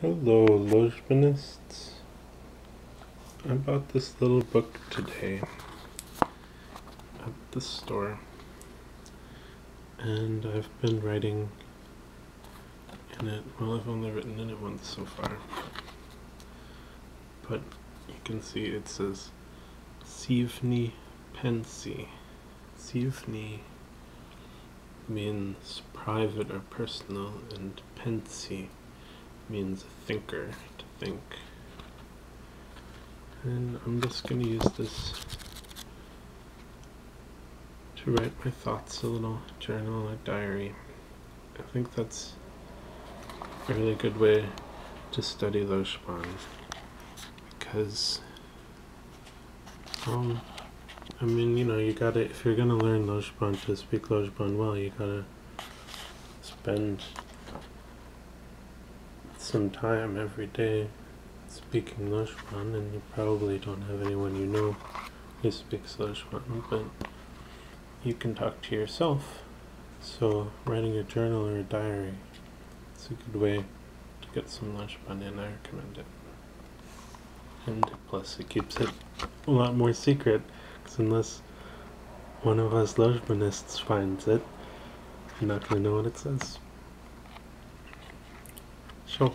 Hello, Lojbanists. I bought this little book today at the store, and I've been writing in it. Well, I've only written in it once so far, but you can see it says Sivni Pensi. Sivni means private or personal, and Pensi means thinker, to think. And I'm just going to use this to write my thoughts, a little journal, a diary. I think that's a really good way to study Lojban because um I mean you know you gotta if you're gonna learn Lojban to speak Lojban well you gotta spend some time every day speaking Lojban, and you probably don't have anyone you know who speaks Lojban, but you can talk to yourself. So writing a journal or a diary is a good way to get some Lojban in. I recommend it. And plus it keeps it a lot more secret, because unless one of us Lojbanists finds it, you're not going to know what it says so.